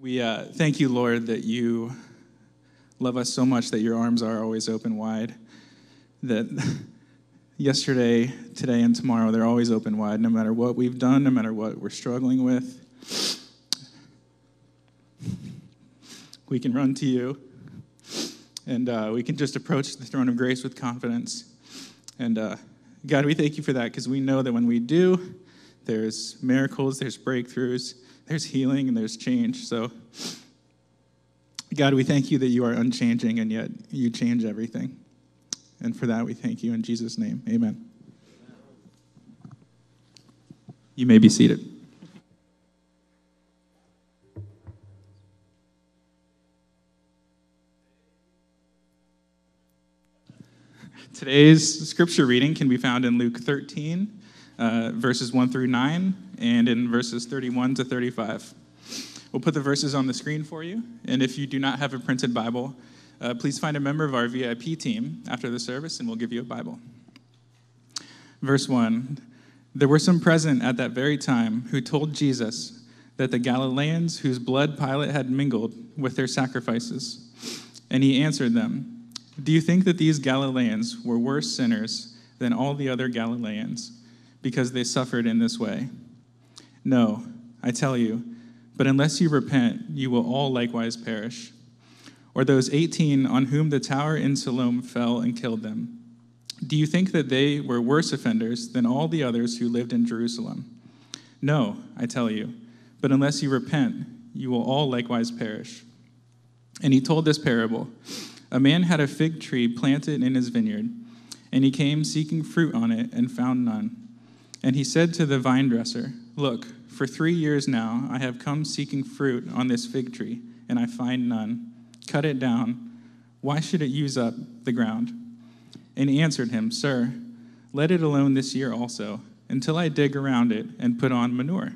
We uh, thank you, Lord, that you love us so much that your arms are always open wide. That yesterday, today, and tomorrow, they're always open wide, no matter what we've done, no matter what we're struggling with. We can run to you, and uh, we can just approach the throne of grace with confidence. And uh, God, we thank you for that because we know that when we do, there's miracles, there's breakthroughs, there's healing, and there's change. So, God, we thank you that you are unchanging and yet you change everything. And for that, we thank you in Jesus' name. Amen. You may be seated. Today's scripture reading can be found in Luke 13, uh, verses 1 through 9, and in verses 31 to 35. We'll put the verses on the screen for you, and if you do not have a printed Bible, uh, please find a member of our VIP team after the service, and we'll give you a Bible. Verse 1 There were some present at that very time who told Jesus that the Galileans whose blood Pilate had mingled with their sacrifices. And he answered them, do you think that these Galileans were worse sinners than all the other Galileans because they suffered in this way? No, I tell you, but unless you repent, you will all likewise perish. Or those 18 on whom the tower in Siloam fell and killed them. Do you think that they were worse offenders than all the others who lived in Jerusalem? No, I tell you, but unless you repent, you will all likewise perish. And he told this parable. A man had a fig tree planted in his vineyard, and he came seeking fruit on it and found none. And he said to the vine dresser, Look, for three years now I have come seeking fruit on this fig tree, and I find none. Cut it down. Why should it use up the ground? And he answered him, Sir, let it alone this year also, until I dig around it and put on manure.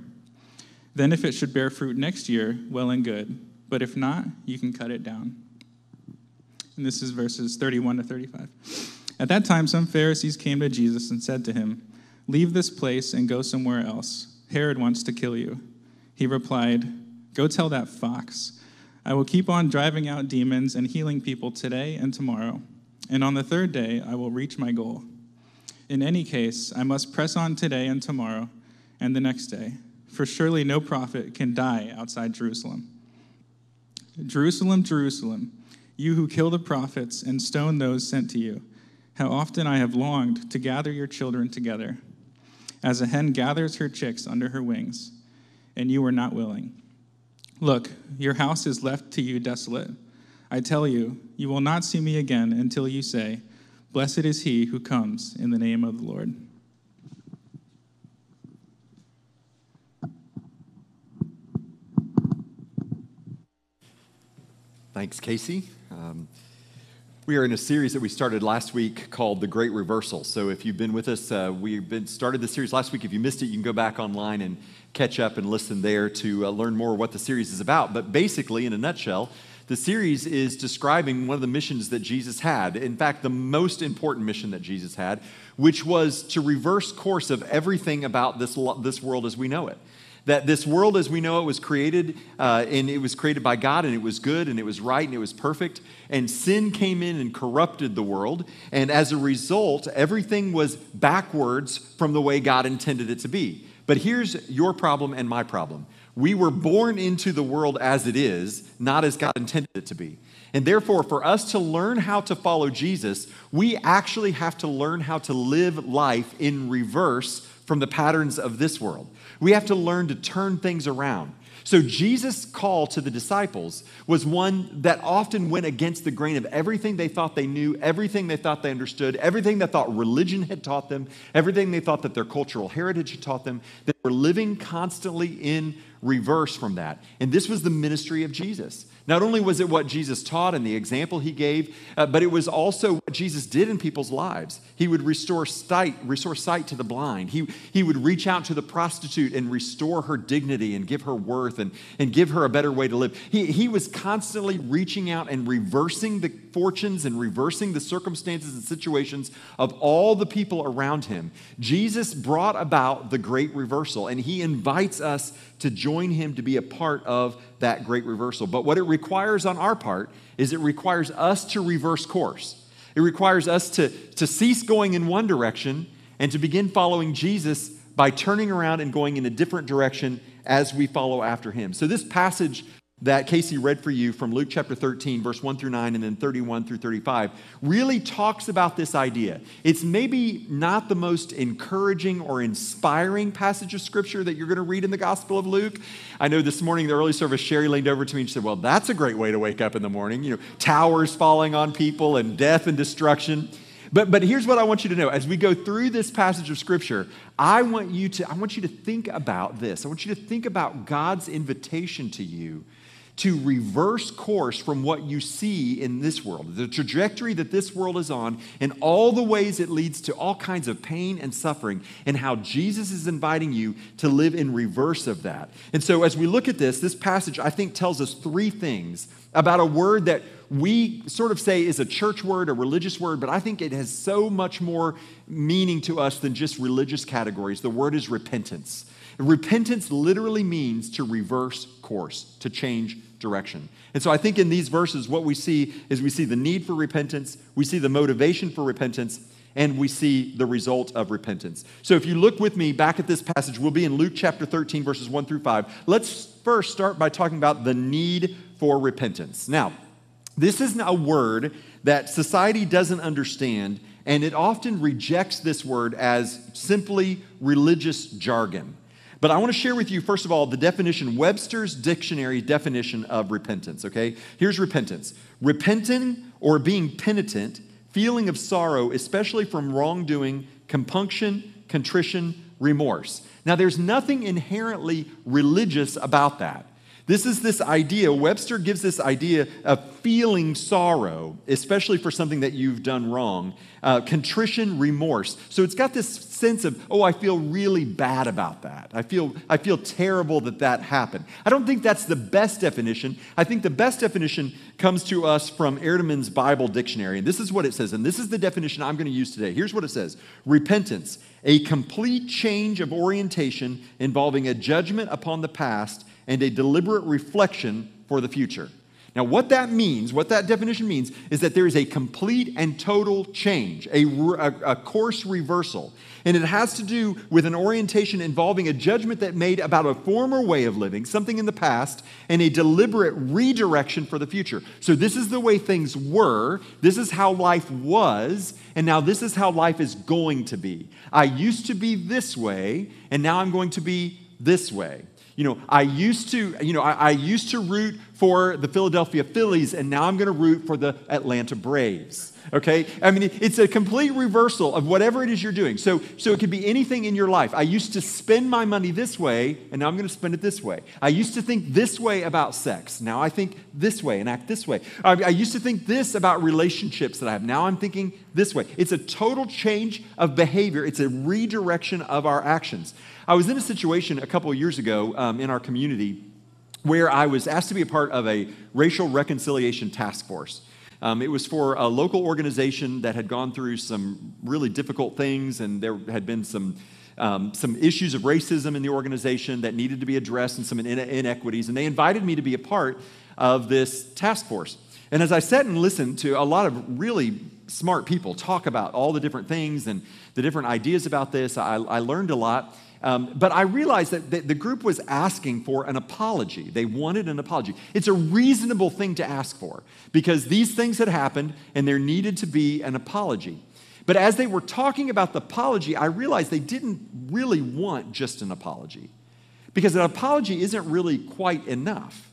Then if it should bear fruit next year, well and good. But if not, you can cut it down. And this is verses 31 to 35. At that time, some Pharisees came to Jesus and said to him, Leave this place and go somewhere else. Herod wants to kill you. He replied, Go tell that fox. I will keep on driving out demons and healing people today and tomorrow. And on the third day, I will reach my goal. In any case, I must press on today and tomorrow and the next day, for surely no prophet can die outside Jerusalem. Jerusalem, Jerusalem you who kill the prophets and stone those sent to you, how often I have longed to gather your children together, as a hen gathers her chicks under her wings, and you were not willing. Look, your house is left to you desolate. I tell you, you will not see me again until you say, Blessed is he who comes in the name of the Lord. Thanks, Casey. Um, we are in a series that we started last week called The Great Reversal. So if you've been with us, uh, we've been started the series last week. If you missed it, you can go back online and catch up and listen there to uh, learn more what the series is about. But basically, in a nutshell, the series is describing one of the missions that Jesus had. In fact, the most important mission that Jesus had, which was to reverse course of everything about this, this world as we know it that this world as we know it was created uh, and it was created by god and it was good and it was right and it was perfect and sin came in and corrupted the world and as a result everything was backwards from the way god intended it to be. But here's your problem and my problem. We were born into the world as it is not as god intended it to be. And therefore, for us to learn how to follow Jesus, we actually have to learn how to live life in reverse from the patterns of this world. We have to learn to turn things around. So, Jesus' call to the disciples was one that often went against the grain of everything they thought they knew, everything they thought they understood, everything they thought religion had taught them, everything they thought that their cultural heritage had taught them. They were living constantly in reverse from that. And this was the ministry of Jesus. Not only was it what Jesus taught and the example he gave, uh, but it was also what Jesus did in people's lives. He would restore sight, restore sight to the blind. He, he would reach out to the prostitute and restore her dignity and give her worth and, and give her a better way to live. He, he was constantly reaching out and reversing the fortunes and reversing the circumstances and situations of all the people around him, Jesus brought about the great reversal, and he invites us to join him to be a part of that great reversal. But what it requires on our part is it requires us to reverse course. It requires us to, to cease going in one direction and to begin following Jesus by turning around and going in a different direction as we follow after him. So, this passage that Casey read for you from Luke chapter 13, verse 1 through 9, and then 31 through 35, really talks about this idea. It's maybe not the most encouraging or inspiring passage of scripture that you're going to read in the Gospel of Luke. I know this morning, the early service, Sherry leaned over to me and she said, Well, that's a great way to wake up in the morning. You know, towers falling on people and death and destruction. But, but here's what I want you to know. As we go through this passage of scripture, I want you to, I want you to think about this. I want you to think about God's invitation to you to reverse course from what you see in this world, the trajectory that this world is on, and all the ways it leads to all kinds of pain and suffering, and how Jesus is inviting you to live in reverse of that. And so, as we look at this, this passage, I think, tells us three things about a word that we sort of say is a church word, a religious word, but I think it has so much more meaning to us than just religious categories. The word is repentance. Repentance literally means to reverse course, to change direction. And so I think in these verses, what we see is we see the need for repentance, we see the motivation for repentance, and we see the result of repentance. So if you look with me back at this passage, we'll be in Luke chapter 13, verses 1 through 5. Let's first start by talking about the need for repentance. Now, this isn't a word that society doesn't understand, and it often rejects this word as simply religious jargon. But I want to share with you, first of all, the definition, Webster's dictionary definition of repentance, okay? Here's repentance repenting or being penitent, feeling of sorrow, especially from wrongdoing, compunction, contrition, remorse. Now, there's nothing inherently religious about that. This is this idea, Webster gives this idea of feeling sorrow, especially for something that you've done wrong, uh, contrition, remorse. So it's got this sense of, oh, I feel really bad about that. I feel, I feel terrible that that happened. I don't think that's the best definition. I think the best definition comes to us from Eerdmans Bible Dictionary. And this is what it says, and this is the definition I'm going to use today. Here's what it says Repentance, a complete change of orientation involving a judgment upon the past and a deliberate reflection for the future. Now, what that means, what that definition means, is that there is a complete and total change, a, a, course reversal. And it has to do with an orientation involving a judgment that made about a former way of living, something in the past, and a deliberate redirection for the future. So, this is the way things were, this is how life was, and now this is how life is going to be. I used to be this way, and now I'm going to be this way. You know, I used to, you know, I, I used to root for the Philadelphia Phillies, and now I'm going to root for the Atlanta Braves. Okay? I mean, it's a complete reversal of whatever it is you're doing. So, so it could be anything in your life. I used to spend my money this way, and now I'm going to spend it this way. I used to think this way about sex. Now I think this way and act this way. I, I used to think this about relationships that I have. Now I'm thinking this way. It's a total change of behavior, it's a redirection of our actions. I was in a situation a couple of years ago um, in our community where I was asked to be a part of a racial reconciliation task force. Um, it was for a local organization that had gone through some really difficult things, and there had been some, um, some issues of racism in the organization that needed to be addressed and some inequities. And they invited me to be a part of this task force. And as I sat and listened to a lot of really smart people talk about all the different things and the different ideas about this, I, I learned a lot. Um, but I realized that the, the group was asking for an apology. They wanted an apology. It's a reasonable thing to ask for because these things had happened and there needed to be an apology. But as they were talking about the apology, I realized they didn't really want just an apology because an apology isn't really quite enough.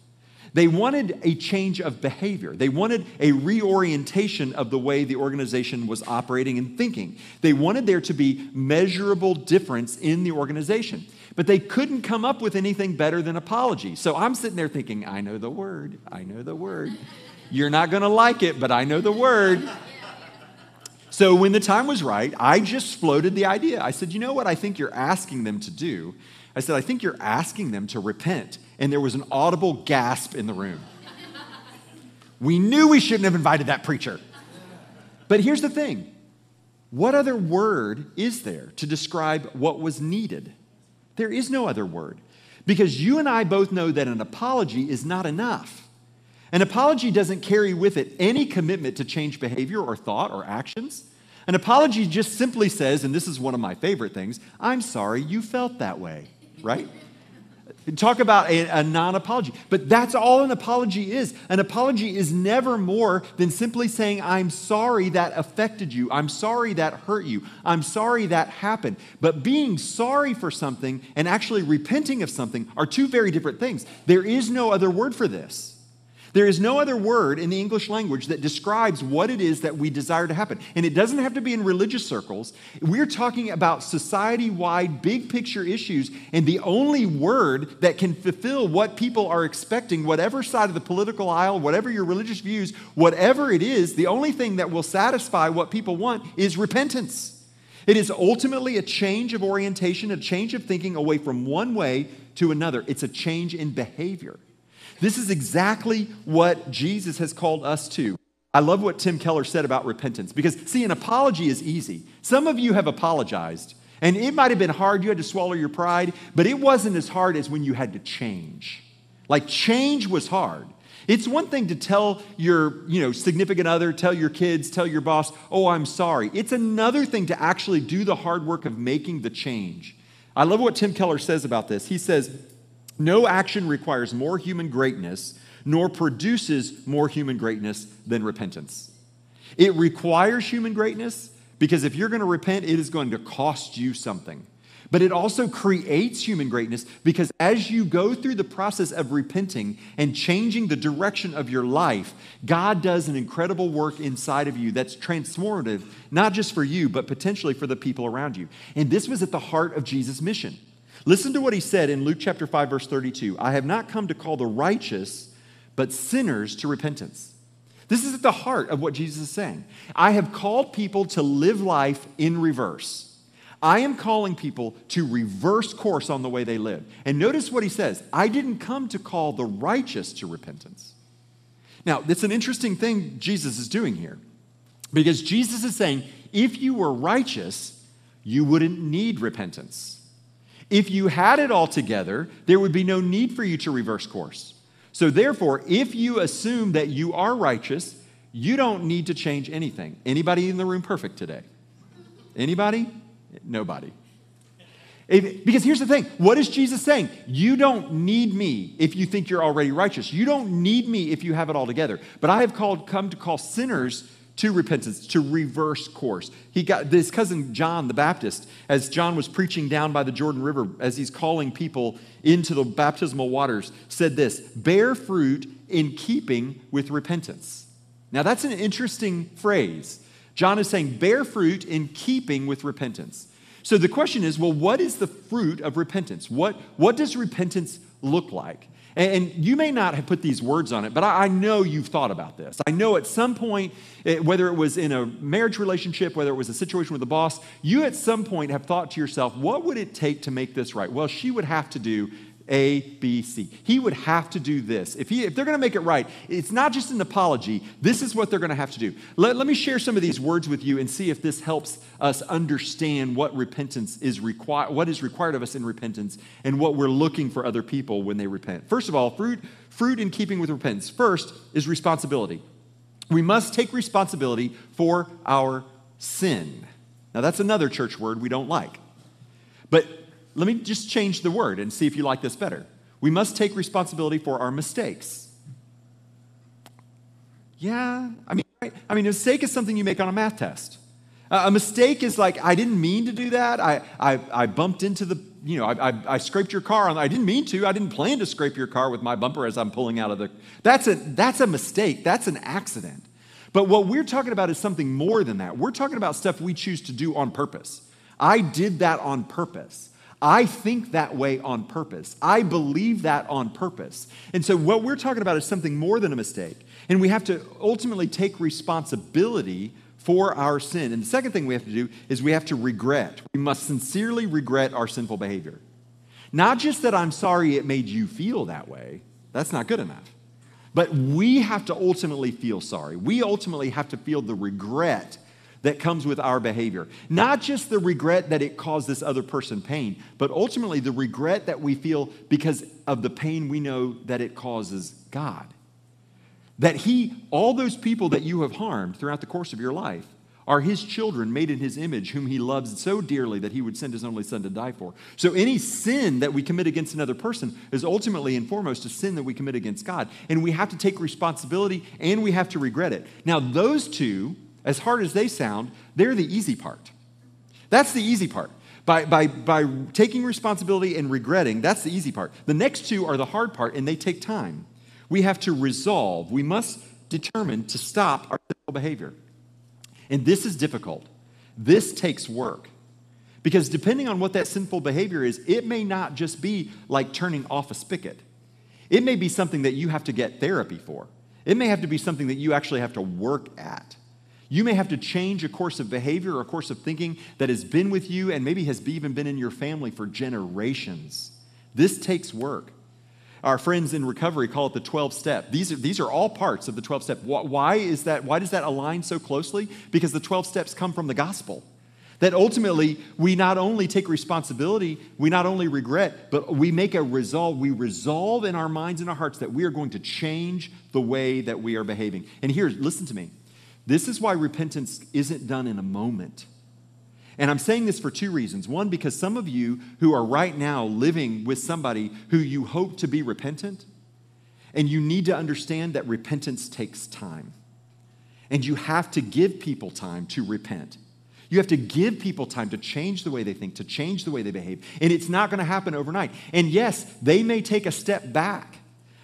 They wanted a change of behavior. They wanted a reorientation of the way the organization was operating and thinking. They wanted there to be measurable difference in the organization. But they couldn't come up with anything better than apology. So I'm sitting there thinking, I know the word. I know the word. You're not going to like it, but I know the word. So when the time was right, I just floated the idea. I said, You know what I think you're asking them to do? I said, I think you're asking them to repent and there was an audible gasp in the room. We knew we shouldn't have invited that preacher. But here's the thing what other word is there to describe what was needed? There is no other word. Because you and I both know that an apology is not enough. An apology doesn't carry with it any commitment to change behavior or thought or actions. An apology just simply says, and this is one of my favorite things I'm sorry you felt that way, right? Talk about a, a non apology. But that's all an apology is. An apology is never more than simply saying, I'm sorry that affected you. I'm sorry that hurt you. I'm sorry that happened. But being sorry for something and actually repenting of something are two very different things. There is no other word for this. There is no other word in the English language that describes what it is that we desire to happen. And it doesn't have to be in religious circles. We're talking about society wide, big picture issues. And the only word that can fulfill what people are expecting, whatever side of the political aisle, whatever your religious views, whatever it is, the only thing that will satisfy what people want is repentance. It is ultimately a change of orientation, a change of thinking away from one way to another. It's a change in behavior. This is exactly what Jesus has called us to. I love what Tim Keller said about repentance because, see, an apology is easy. Some of you have apologized, and it might have been hard. You had to swallow your pride, but it wasn't as hard as when you had to change. Like, change was hard. It's one thing to tell your you know, significant other, tell your kids, tell your boss, oh, I'm sorry. It's another thing to actually do the hard work of making the change. I love what Tim Keller says about this. He says, no action requires more human greatness nor produces more human greatness than repentance. It requires human greatness because if you're going to repent, it is going to cost you something. But it also creates human greatness because as you go through the process of repenting and changing the direction of your life, God does an incredible work inside of you that's transformative, not just for you, but potentially for the people around you. And this was at the heart of Jesus' mission. Listen to what he said in Luke chapter 5 verse 32. I have not come to call the righteous but sinners to repentance. This is at the heart of what Jesus is saying. I have called people to live life in reverse. I am calling people to reverse course on the way they live. And notice what he says I didn't come to call the righteous to repentance. Now, it's an interesting thing Jesus is doing here because Jesus is saying if you were righteous, you wouldn't need repentance. If you had it all together, there would be no need for you to reverse course. So, therefore, if you assume that you are righteous, you don't need to change anything. Anybody in the room perfect today? Anybody? Nobody. If, because here's the thing what is Jesus saying? You don't need me if you think you're already righteous. You don't need me if you have it all together. But I have called, come to call sinners to repentance, to reverse course. He got this cousin John the Baptist, as John was preaching down by the Jordan River, as he's calling people into the baptismal waters, said this bear fruit in keeping with repentance. Now, that's an interesting phrase. John is saying, bear fruit in keeping with repentance. So the question is, well, what is the fruit of repentance? What, what does repentance look like? And you may not have put these words on it, but I know you've thought about this. I know at some point, eh, whether it was in a marriage relationship, whether it was a situation with a boss, you at some point have thought to yourself, what would it take to make this right? Well, she would have to do a, B, C. He would have to do this. If, he, if they're going to make it right, it's not just an apology. This is what they're going to have to do. Let, let me share some of these words with you and see if this helps us understand what repentance is required, what is required of us in repentance, and what we're looking for other people when they repent. First of all, fruit, fruit in keeping with repentance. First is responsibility. We must take responsibility for our sin. Now, that's another church word we don't like. But let me just change the word and see if you like this better. We must take responsibility for our mistakes. Yeah, I mean, I mean, a mistake is something you make on a math test. Uh, a mistake is like, I didn't mean to do that. I, I, I bumped into the, you know, I, I, I scraped your car. I didn't mean to. I didn't plan to scrape your car with my bumper as I'm pulling out of the. That's a, that's a mistake. That's an accident. But what we're talking about is something more than that. We're talking about stuff we choose to do on purpose. I did that on purpose. I think that way on purpose. I believe that on purpose. And so, what we're talking about is something more than a mistake. And we have to ultimately take responsibility for our sin. And the second thing we have to do is we have to regret. We must sincerely regret our sinful behavior. Not just that I'm sorry it made you feel that way, that's not good enough. But we have to ultimately feel sorry. We ultimately have to feel the regret that comes with our behavior. Not just the regret that it caused this other person pain, but ultimately the regret that we feel because of the pain we know that it causes God. That He, all those people that you have harmed throughout the course of your life, are his children made in his image, whom he loves so dearly that he would send his only son to die for. So any sin that we commit against another person is ultimately and foremost a sin that we commit against God. And we have to take responsibility and we have to regret it. Now, those two, as hard as they sound, they're the easy part. That's the easy part. By, by, by taking responsibility and regretting, that's the easy part. The next two are the hard part, and they take time. We have to resolve, we must determine to stop our sinful behavior. And this is difficult. This takes work. Because depending on what that sinful behavior is, it may not just be like turning off a spigot. It may be something that you have to get therapy for. It may have to be something that you actually have to work at. You may have to change a course of behavior or a course of thinking that has been with you and maybe has even been in your family for generations. This takes work. Our friends in recovery call it the 12 step. These are, these are all parts of the 12 step. Why, is that, why does that align so closely? Because the 12 steps come from the gospel. That ultimately, we not only take responsibility, we not only regret, but we make a resolve. We resolve in our minds and our hearts that we are going to change the way that we are behaving. And here, listen to me. This is why repentance isn't done in a moment. And I'm saying this for two reasons. One, because some of you who are right now living with somebody who you hope to be repentant, and you need to understand that repentance takes time. And you have to give people time to repent. You have to give people time to change the way they think, to change the way they behave. And it's not going to happen overnight. And yes, they may take a step back.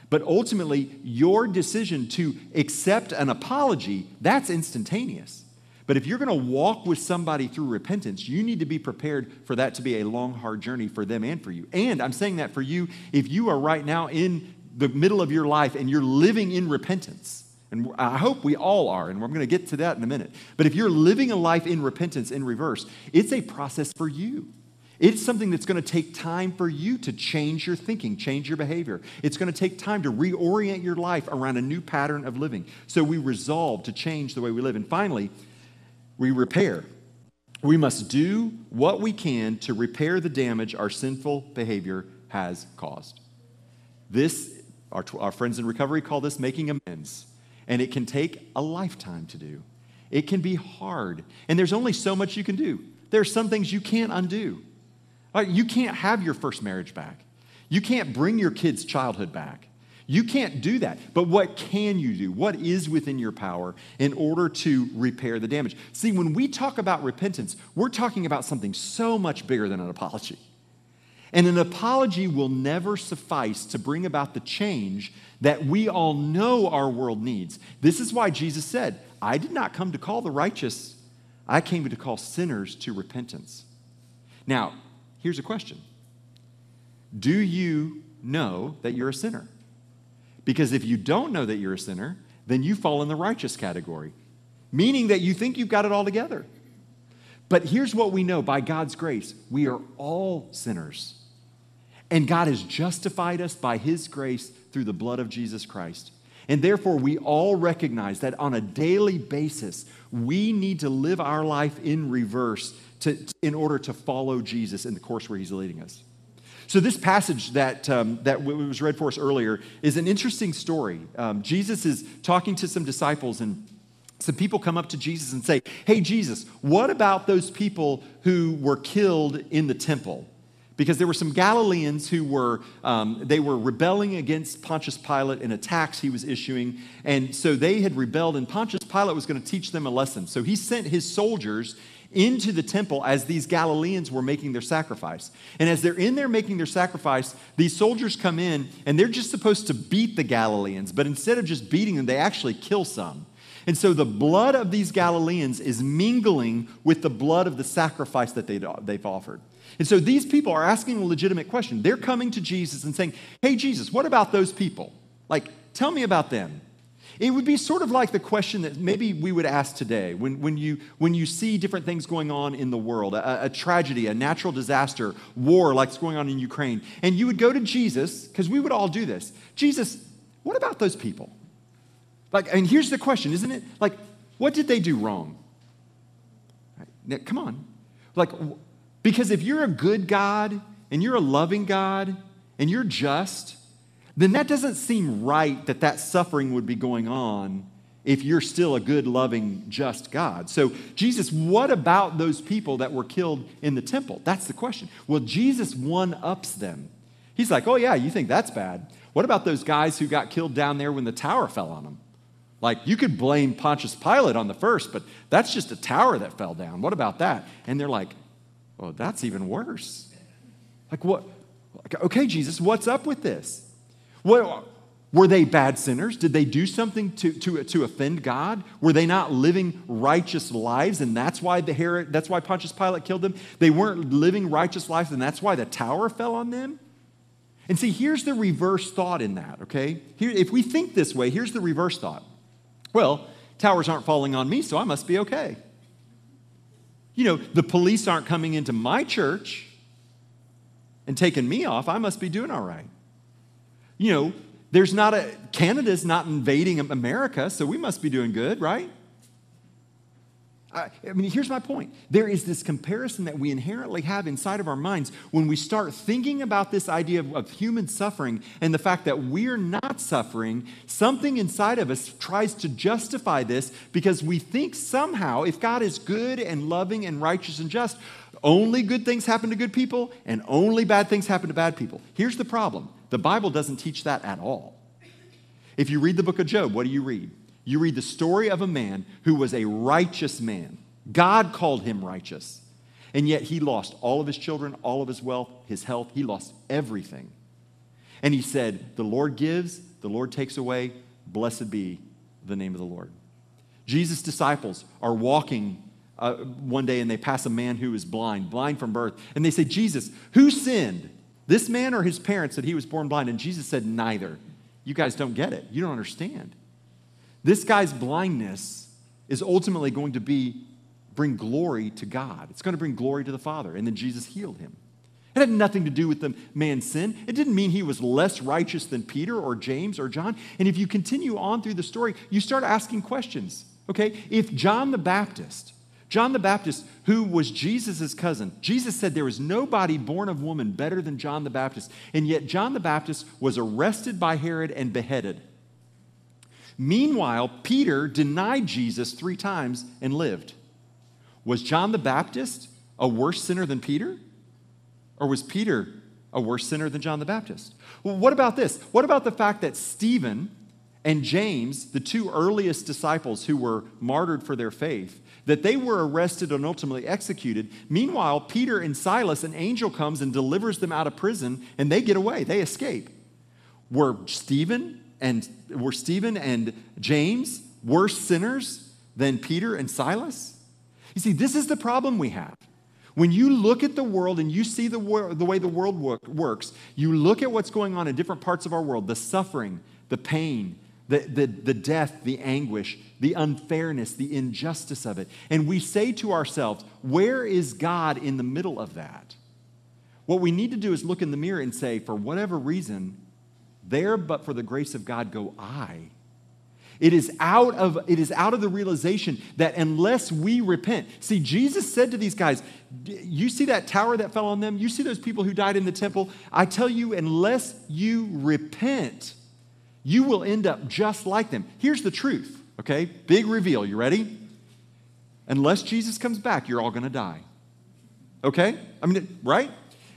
But ultimately, your decision to accept an apology, that's instantaneous. But if you're going to walk with somebody through repentance, you need to be prepared for that to be a long, hard journey for them and for you. And I'm saying that for you if you are right now in the middle of your life and you're living in repentance. And I hope we all are, and we're going to get to that in a minute. But if you're living a life in repentance in reverse, it's a process for you. It's something that's going to take time for you to change your thinking, change your behavior. It's going to take time to reorient your life around a new pattern of living. So we resolve to change the way we live. And finally, we repair. We must do what we can to repair the damage our sinful behavior has caused. This, our, our friends in recovery call this making amends, and it can take a lifetime to do. It can be hard, and there's only so much you can do. There are some things you can't undo. You can't have your first marriage back. You can't bring your kid's childhood back. You can't do that. But what can you do? What is within your power in order to repair the damage? See, when we talk about repentance, we're talking about something so much bigger than an apology. And an apology will never suffice to bring about the change that we all know our world needs. This is why Jesus said, I did not come to call the righteous, I came to call sinners to repentance. Now, here's a question Do you know that you're a sinner? Because if you don't know that you're a sinner, then you fall in the righteous category, meaning that you think you've got it all together. But here's what we know by God's grace we are all sinners. And God has justified us by His grace through the blood of Jesus Christ. And therefore, we all recognize that on a daily basis, we need to live our life in reverse to, in order to follow Jesus in the course where He's leading us. So, this passage that, um, that was read for us earlier is an interesting story. Um, Jesus is talking to some disciples, and some people come up to Jesus and say, Hey, Jesus, what about those people who were killed in the temple? Because there were some Galileans who were, um, they were rebelling against Pontius Pilate in attacks he was issuing. And so they had rebelled, and Pontius Pilate was going to teach them a lesson. So he sent his soldiers into the temple as these Galileans were making their sacrifice. And as they're in there making their sacrifice, these soldiers come in and they're just supposed to beat the Galileans, but instead of just beating them, they actually kill some. And so the blood of these Galileans is mingling with the blood of the sacrifice that they've offered. And so these people are asking a legitimate question. They're coming to Jesus and saying, Hey, Jesus, what about those people? Like, tell me about them. It would be sort of like the question that maybe we would ask today when, when, you, when you see different things going on in the world a, a tragedy, a natural disaster, war like what's going on in Ukraine. And you would go to Jesus, because we would all do this Jesus, what about those people? Like, and here's the question, isn't it? Like, what did they do wrong? Now, come on. Like, because if you're a good God and you're a loving God and you're just, then that doesn't seem right that that suffering would be going on if you're still a good, loving, just God. So, Jesus, what about those people that were killed in the temple? That's the question. Well, Jesus one ups them. He's like, oh, yeah, you think that's bad. What about those guys who got killed down there when the tower fell on them? Like, you could blame Pontius Pilate on the first, but that's just a tower that fell down. What about that? And they're like, oh, that's even worse. Like, what? Okay, Jesus, what's up with this? What, were they bad sinners? Did they do something to, to, to offend God? Were they not living righteous lives, and that's why the Herod, that's why Pontius Pilate killed them? They weren't living righteous lives, and that's why the tower fell on them? And see, here's the reverse thought in that, okay? Here, if we think this way, here's the reverse thought. Well, towers aren't falling on me, so I must be okay. You know, the police aren't coming into my church and taking me off. I must be doing all right. You know, there's not a, Canada's not invading America, so we must be doing good, right? I, mean, here's my point. There is this comparison that we inherently have inside of our minds when we start thinking about this idea of, of, human suffering and the fact that we're not suffering. Something inside of us tries to justify this because we think somehow if God is good and loving and righteous and just, only good things happen to good people and only bad things happen to bad people. Here's the problem the Bible doesn't teach that at all. If you read the book of Job, what do you read? you read the story of a man who was a righteous man. God called him righteous. And yet he lost all of his children, all of his wealth, his health. He lost everything. And he said, The Lord gives, the Lord takes away. Blessed be the name of the Lord. Jesus' disciples are walking uh, one day and they pass a man who is blind, blind from birth. And they say, Jesus, who sinned? This man or his parents that he was born blind? And Jesus said, Neither. You guys don't get it. You don't understand. This guy's blindness is ultimately going to be bring glory to God. It's going to bring glory to the Father. And then Jesus healed him. It had nothing to do with the man's sin. It didn't mean he was less righteous than Peter or James or John. And if you continue on through the story, you start asking questions. Okay? If John the Baptist, John the Baptist, who was Jesus' cousin, Jesus said there was nobody born of woman better than John the Baptist. And yet John the Baptist was arrested by Herod and beheaded. Meanwhile, Peter denied Jesus three times and lived. Was John the Baptist a worse sinner than Peter? Or was Peter a worse sinner than John the Baptist? Well, what about this? What about the fact that Stephen and James, the two earliest disciples who were martyred for their faith, that they were arrested and ultimately executed. Meanwhile, Peter and Silas, an angel comes and delivers them out of prison, and they get away. They escape. Were Stephen and were Stephen and James worse sinners than Peter and Silas? You see, this is the problem we have. When you look at the world and you see the, wor- the way the world work- works, you look at what's going on in different parts of our world the suffering, the pain, the, the, the death, the anguish, the unfairness, the injustice of it. And we say to ourselves, where is God in the middle of that? What we need to do is look in the mirror and say, for whatever reason, there, but for the grace of God, go I. It is out of it is out of the realization that unless we repent. See, Jesus said to these guys, you see that tower that fell on them? You see those people who died in the temple? I tell you, unless you repent, you will end up just like them. Here's the truth, okay? Big reveal. You ready? Unless Jesus comes back, you're all going to die. Okay? I mean, right?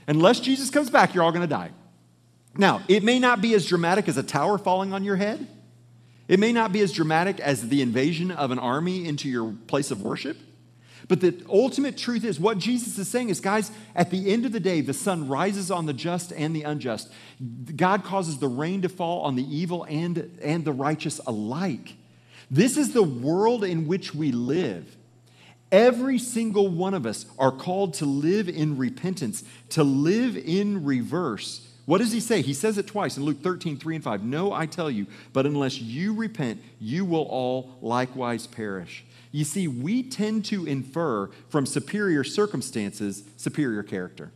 Unless Jesus comes back, you're all going to die. Now, it may not be as dramatic as a tower falling on your head. It may not be as dramatic as the invasion of an army into your place of worship. But the ultimate truth is what Jesus is saying is, guys, at the end of the day, the sun rises on the just and the unjust. God causes the rain to fall on the evil and, and the righteous alike. This is the world in which we live. Every single one of us are called to live in repentance, to live in reverse what does he say? He says it twice in Luke 13, 3 and 5. No, I tell you, but unless you repent, you will all likewise perish. You see, we tend to infer from superior circumstances superior character.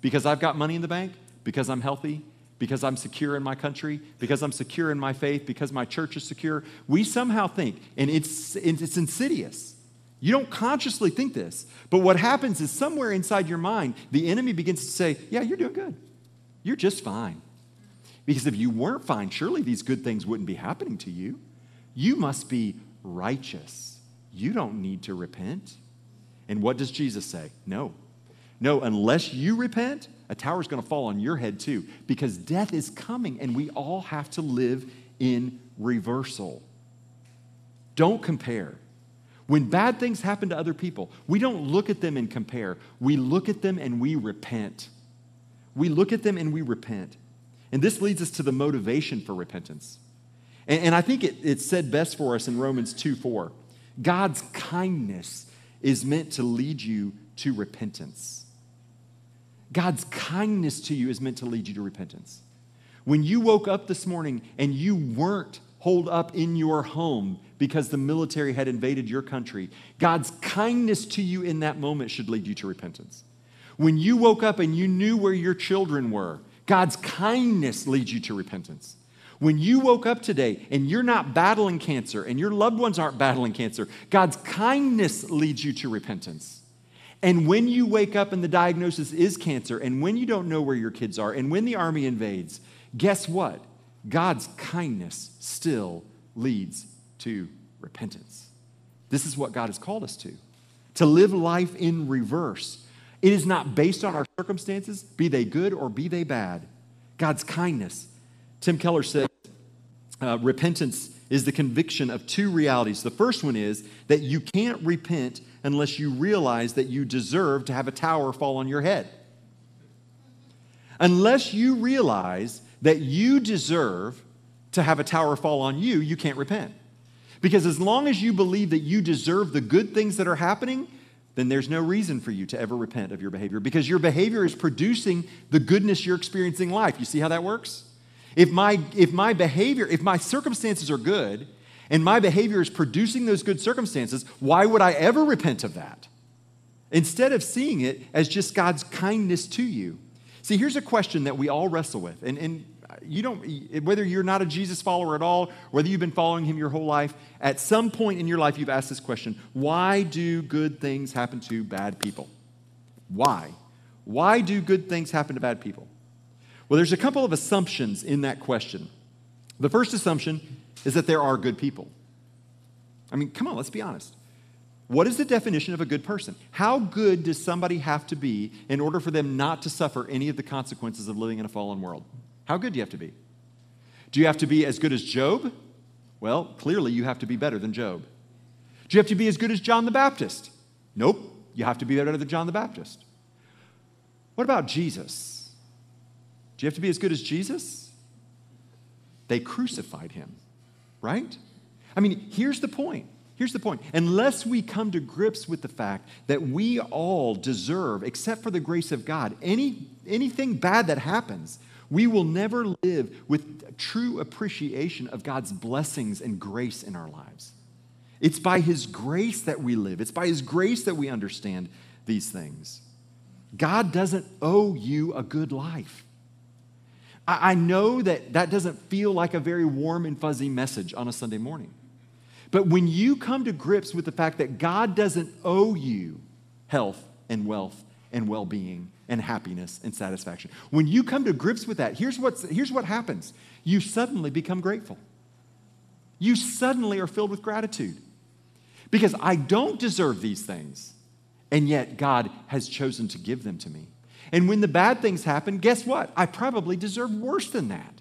Because I've got money in the bank, because I'm healthy, because I'm secure in my country, because I'm secure in my faith, because my church is secure. We somehow think, and it's, it's insidious. You don't consciously think this, but what happens is somewhere inside your mind, the enemy begins to say, Yeah, you're doing good. You're just fine. Because if you weren't fine, surely these good things wouldn't be happening to you. You must be righteous. You don't need to repent. And what does Jesus say? No. No, unless you repent, a tower's going to fall on your head too, because death is coming and we all have to live in reversal. Don't compare. When bad things happen to other people, we don't look at them and compare. We look at them and we repent. We look at them and we repent. And this leads us to the motivation for repentance. And, and I think it, it's said best for us in Romans 2 4. God's kindness is meant to lead you to repentance. God's kindness to you is meant to lead you to repentance. When you woke up this morning and you weren't holed up in your home because the military had invaded your country, God's kindness to you in that moment should lead you to repentance. When you woke up and you knew where your children were, God's kindness leads you to repentance. When you woke up today and you're not battling cancer and your loved ones aren't battling cancer, God's kindness leads you to repentance. And when you wake up and the diagnosis is cancer, and when you don't know where your kids are, and when the army invades, guess what? God's kindness still leads to repentance. This is what God has called us to to live life in reverse. It is not based on our circumstances, be they good or be they bad. God's kindness. Tim Keller said, uh, repentance is the conviction of two realities. The first one is that you can't repent unless you realize that you deserve to have a tower fall on your head. Unless you realize that you deserve to have a tower fall on you, you can't repent. Because as long as you believe that you deserve the good things that are happening, then there's no reason for you to ever repent of your behavior because your behavior is producing the goodness you're experiencing in life. You see how that works? If my, if my behavior, if my circumstances are good, and my behavior is producing those good circumstances, why would I ever repent of that? Instead of seeing it as just God's kindness to you. See, here's a question that we all wrestle with. And, and you don't, whether you're not a Jesus follower at all, whether you've been following him your whole life, at some point in your life you've asked this question Why do good things happen to bad people? Why? Why do good things happen to bad people? Well, there's a couple of assumptions in that question. The first assumption is that there are good people. I mean, come on, let's be honest. What is the definition of a good person? How good does somebody have to be in order for them not to suffer any of the consequences of living in a fallen world? How good do you have to be? Do you have to be as good as Job? Well, clearly you have to be better than Job. Do you have to be as good as John the Baptist? Nope, you have to be better than John the Baptist. What about Jesus? Do you have to be as good as Jesus? They crucified him right? I mean, here's the point. Here's the point. Unless we come to grips with the fact that we all deserve, except for the grace of God, any, anything bad that happens, we will never live with true appreciation of God's blessings and grace in our lives. It's by His grace that we live, it's by His grace that we understand these things. God doesn't owe you a good life. I know that that doesn't feel like a very warm and fuzzy message on a Sunday morning. But when you come to grips with the fact that God doesn't owe you health and wealth and well being and happiness and satisfaction, when you come to grips with that, here's, what's, here's what happens you suddenly become grateful. You suddenly are filled with gratitude because I don't deserve these things, and yet God has chosen to give them to me. And when the bad things happen, guess what? I probably deserve worse than that.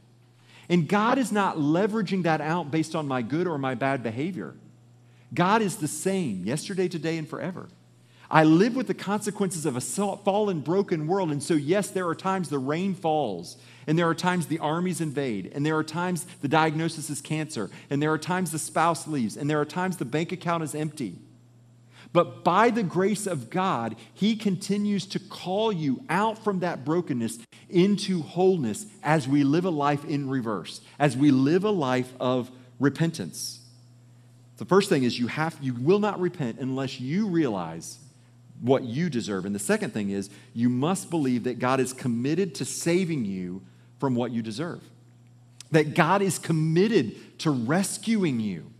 And God is not leveraging that out based on my good or my bad behavior. God is the same yesterday, today, and forever. I live with the consequences of a fallen, broken world. And so, yes, there are times the rain falls, and there are times the armies invade, and there are times the diagnosis is cancer, and there are times the spouse leaves, and there are times the bank account is empty. But by the grace of God, He continues to call you out from that brokenness into wholeness as we live a life in reverse, as we live a life of repentance. The first thing is you have you will not repent unless you realize what you deserve. And the second thing is you must believe that God is committed to saving you from what you deserve. That God is committed to rescuing you.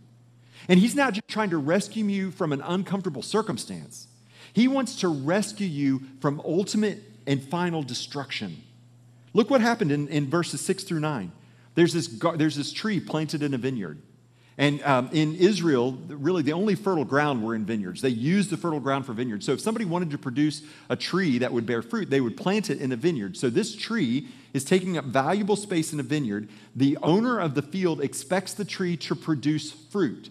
And He's not just trying to rescue you from an uncomfortable circumstance, He wants to rescue you from ultimate and final destruction. Look what happened in, in verses 6 through 9. There's this, there's this tree planted in a vineyard. And um, in Israel, really the only fertile ground were in vineyards. They used the fertile ground for vineyards. So if somebody wanted to produce a tree that would bear fruit, they would plant it in a vineyard. So this tree is taking up valuable space in a vineyard. The owner of the field expects the tree to produce fruit.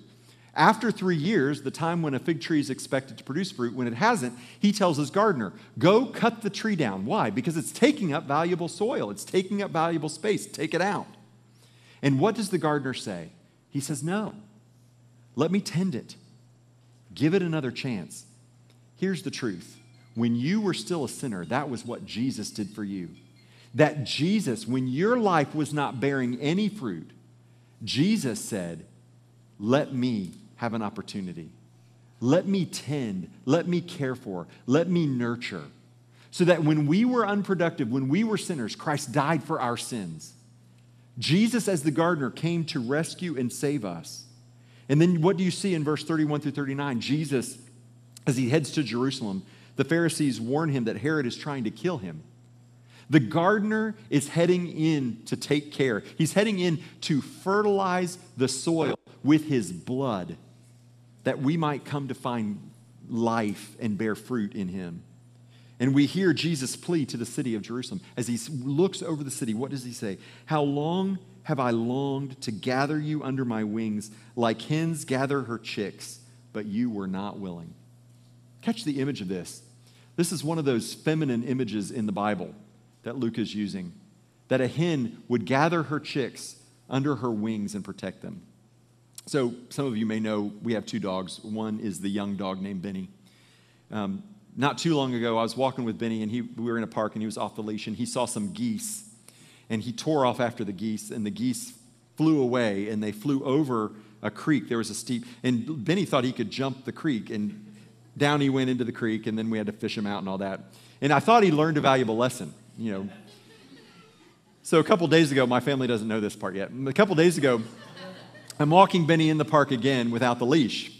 After three years, the time when a fig tree is expected to produce fruit, when it hasn't, he tells his gardener, Go cut the tree down. Why? Because it's taking up valuable soil, it's taking up valuable space. Take it out. And what does the gardener say? He says, No, let me tend it, give it another chance. Here's the truth when you were still a sinner, that was what Jesus did for you. That Jesus, when your life was not bearing any fruit, Jesus said, Let me have an opportunity. Let me tend, let me care for, let me nurture. So that when we were unproductive, when we were sinners, Christ died for our sins. Jesus, as the gardener, came to rescue and save us. And then what do you see in verse 31 through 39? Jesus, as he heads to Jerusalem, the Pharisees warn him that Herod is trying to kill him. The gardener is heading in to take care. He's heading in to fertilize the soil with his blood that we might come to find life and bear fruit in him. And we hear Jesus' plea to the city of Jerusalem. As he looks over the city, what does he say? How long have I longed to gather you under my wings, like hens gather her chicks, but you were not willing. Catch the image of this. This is one of those feminine images in the Bible that Luke is using that a hen would gather her chicks under her wings and protect them. So, some of you may know we have two dogs. One is the young dog named Benny. Um, not too long ago, I was walking with Benny, and he, we were in a park, and he was off the leash, and he saw some geese, and he tore off after the geese, and the geese flew away, and they flew over a creek. There was a steep, and Benny thought he could jump the creek, and down he went into the creek, and then we had to fish him out and all that. And I thought he learned a valuable lesson, you know. So a couple days ago, my family doesn't know this part yet. A couple days ago, I'm walking Benny in the park again without the leash.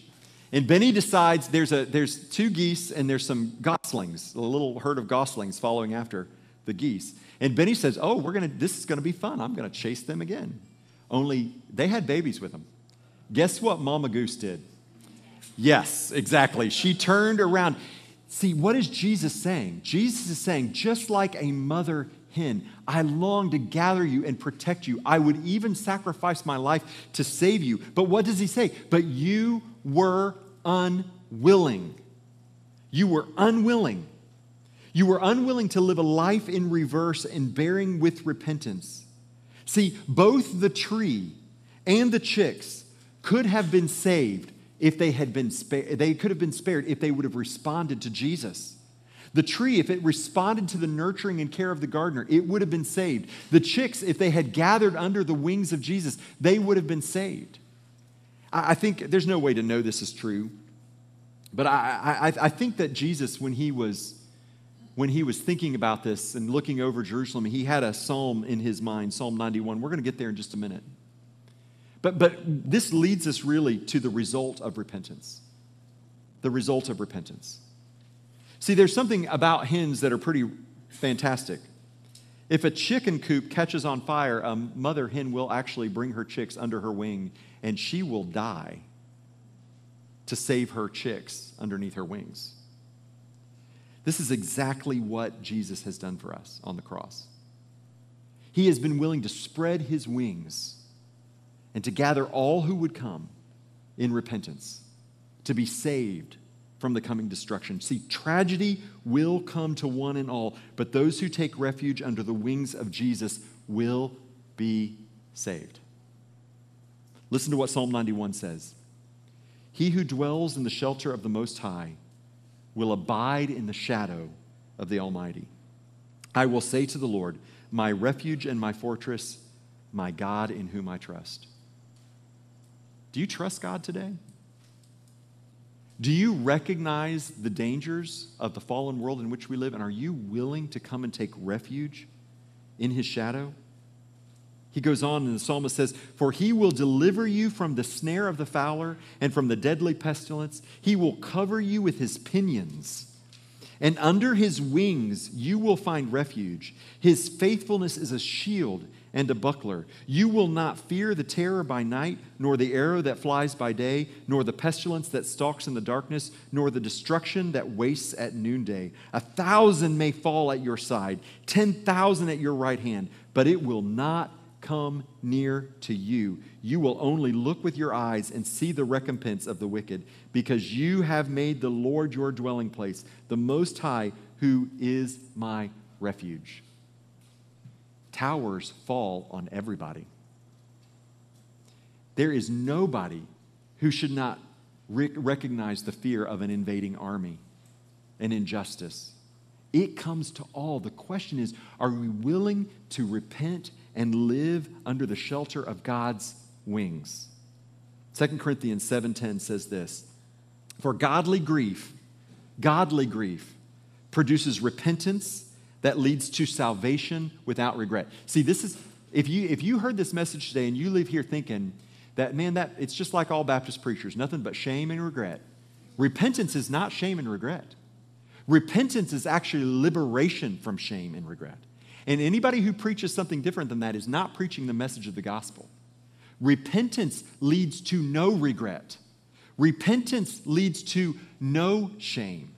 And Benny decides there's, a, there's two geese and there's some goslings, a little herd of goslings following after the geese. And Benny says, Oh, we're gonna, this is going to be fun. I'm going to chase them again. Only they had babies with them. Guess what Mama Goose did? Yes, exactly. She turned around. See, what is Jesus saying? Jesus is saying, just like a mother hen. I long to gather you and protect you. I would even sacrifice my life to save you. But what does he say? But you were unwilling. You were unwilling. You were unwilling to live a life in reverse and bearing with repentance. See, both the tree and the chicks could have been saved if they had been spared. They could have been spared if they would have responded to Jesus. The tree, if it responded to the nurturing and care of the gardener, it would have been saved. The chicks, if they had gathered under the wings of Jesus, they would have been saved. I, think there's no way to know this is true, but I, I, I think that Jesus, when he was when he was thinking about this and looking over Jerusalem, he had a psalm in his mind, Psalm 91. We're going to get there in just a minute. But, but this leads us really to the result of repentance. The result of repentance. See, there's something about hens that are pretty fantastic. If a chicken coop catches on fire, a mother hen will actually bring her chicks under her wing and she will die to save her chicks underneath her wings. This is exactly what Jesus has done for us on the cross. He has been willing to spread his wings and to gather all who would come in repentance, to be saved from the coming destruction. See, tragedy will come to one and all, but those who take refuge under the wings of Jesus will be saved. Listen to what Psalm 91 says He who dwells in the shelter of the Most High will abide in the shadow of the Almighty. I will say to the Lord, My refuge and my fortress, my God in whom I trust. Do you trust God today? Do you recognize the dangers of the fallen world in which we live? And are you willing to come and take refuge in his shadow? He goes on, and the psalmist says, For he will deliver you from the snare of the fowler and from the deadly pestilence. He will cover you with his pinions, and under his wings you will find refuge. His faithfulness is a shield and a buckler. You will not fear the terror by night, nor the arrow that flies by day, nor the pestilence that stalks in the darkness, nor the destruction that wastes at noonday. A thousand may fall at your side, ten thousand at your right hand, but it will not come near to you. You will only look with your eyes and see the recompense of the wicked, because you have made the Lord your dwelling place, the Most High, who is my refuge. Towers fall on everybody. There is nobody who should not recognize the fear of an invading army and injustice. It comes to all. The question is are we willing to repent and live under the shelter of God's wings. 2 Corinthians 7:10 says this, "For godly grief, godly grief produces repentance that leads to salvation without regret." See, this is if you if you heard this message today and you live here thinking that man that it's just like all Baptist preachers, nothing but shame and regret. Repentance is not shame and regret. Repentance is actually liberation from shame and regret. And anybody who preaches something different than that is not preaching the message of the gospel. Repentance leads to no regret. Repentance leads to no shame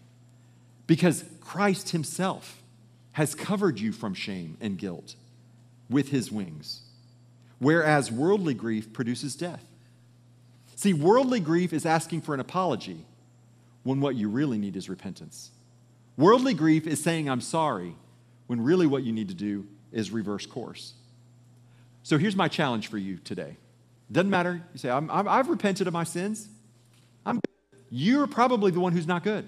because Christ Himself has covered you from shame and guilt with His wings, whereas worldly grief produces death. See, worldly grief is asking for an apology when what you really need is repentance. Worldly grief is saying, I'm sorry, when really what you need to do is reverse course. So here's my challenge for you today. Doesn't matter. You say, i have repented of my sins. I'm good. You're probably the one who's not good.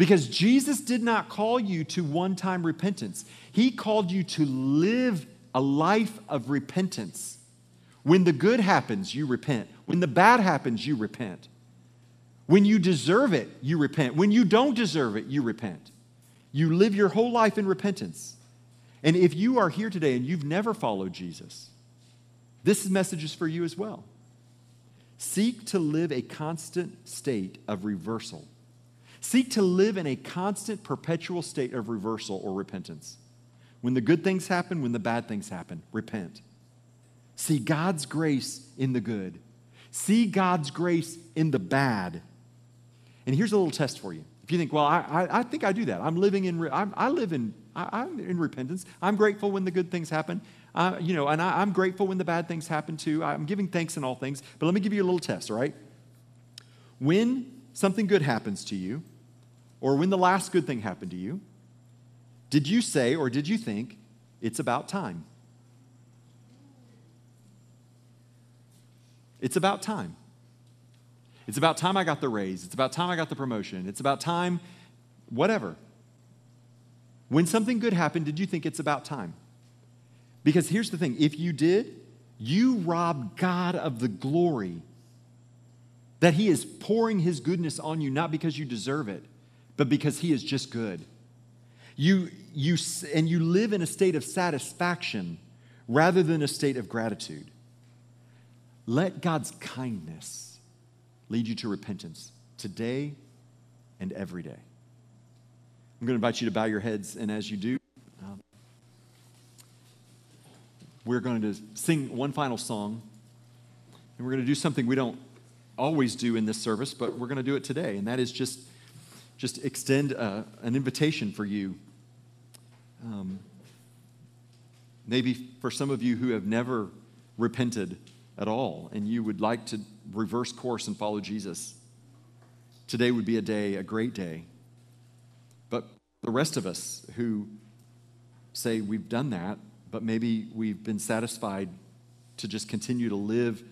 Because Jesus did not call you to one time repentance, He called you to live a life of repentance. When the good happens, you repent. When the bad happens, you repent. When you deserve it, you repent. When you don't deserve it, you repent. You live your whole life in repentance. And if you are here today and you've never followed Jesus, this message is for you as well. Seek to live a constant state of reversal. Seek to live in a constant, perpetual state of reversal or repentance. When the good things happen, when the bad things happen, repent. See God's grace in the good. See God's grace in the bad. And here's a little test for you. If you think, well, I, I, I think I do that. I'm living in, I'm, I live in, I, am in repentance. I'm grateful when the good things happen. Uh, you know, and I, I'm grateful when the bad things happen too. I'm giving thanks in all things. But let me give you a little test, all right? When something good happens to you, or when the last good thing happened to you, did you say or did you think it's about time? It's about time. It's about time I got the raise. It's about time I got the promotion. It's about time, whatever. When something good happened, did you think it's about time? Because here's the thing if you did, you robbed God of the glory that He is pouring His goodness on you, not because you deserve it, but because He is just good. You, you, and you live in a state of satisfaction rather than a state of gratitude. Let God's kindness lead you to repentance today and every day. I'm going to invite you to bow your heads, and as you do, um, we're going to sing one final song, and we're going to do something we don't always do in this service, but we're going to do it today, and that is just just extend uh, an invitation for you. Um, maybe for some of you who have never repented at all, and you would like to reverse course and follow Jesus. Today would be a day, a great day. But the rest of us who say we've done that, but maybe we've been satisfied to just continue to live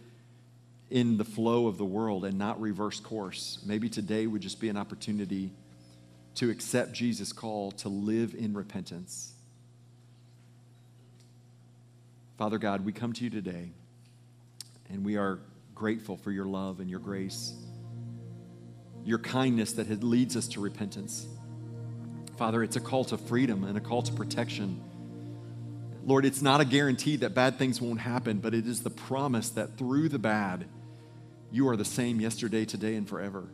in the flow of the world and not reverse course. Maybe today would just be an opportunity to accept Jesus' call to live in repentance. Father God, we come to you today and we are grateful for your love and your grace, your kindness that leads us to repentance. Father, it's a call to freedom and a call to protection. Lord, it's not a guarantee that bad things won't happen, but it is the promise that through the bad, you are the same yesterday, today, and forever.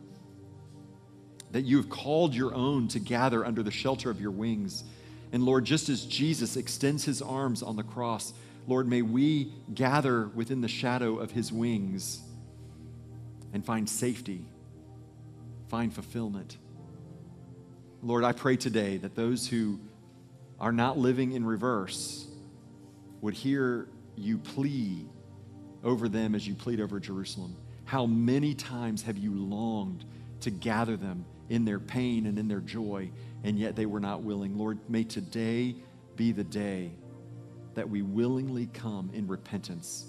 That you have called your own to gather under the shelter of your wings. And Lord, just as Jesus extends his arms on the cross, Lord, may we gather within the shadow of his wings and find safety, find fulfillment. Lord, I pray today that those who are not living in reverse would hear you plead over them as you plead over Jerusalem. How many times have you longed to gather them in their pain and in their joy, and yet they were not willing? Lord, may today be the day that we willingly come in repentance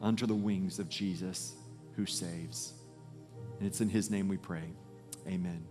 under the wings of Jesus who saves. And it's in his name we pray. Amen.